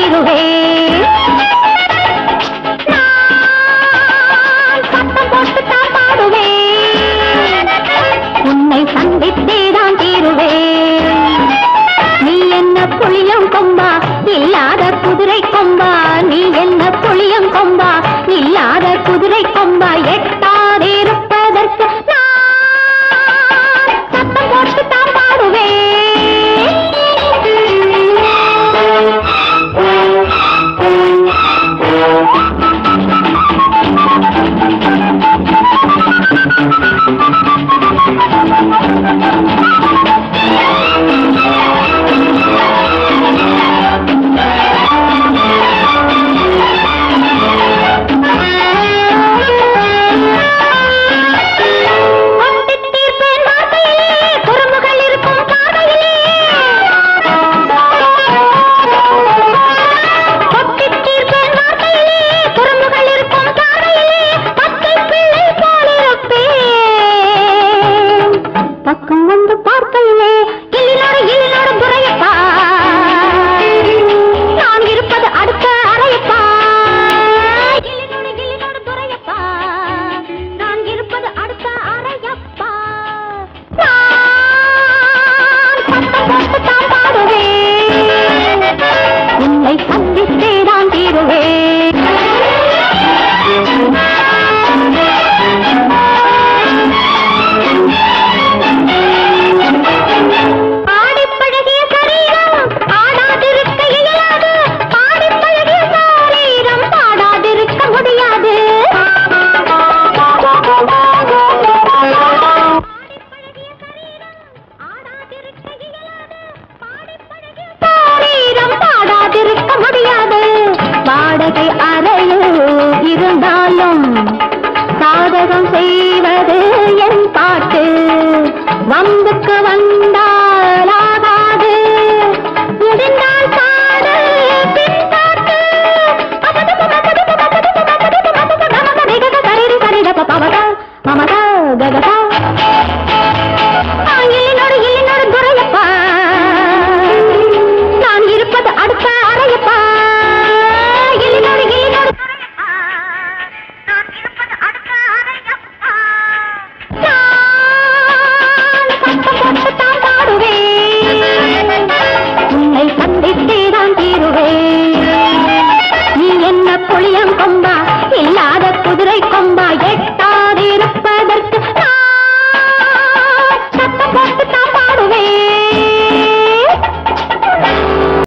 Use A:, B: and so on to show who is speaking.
A: ಇರುವೆ parte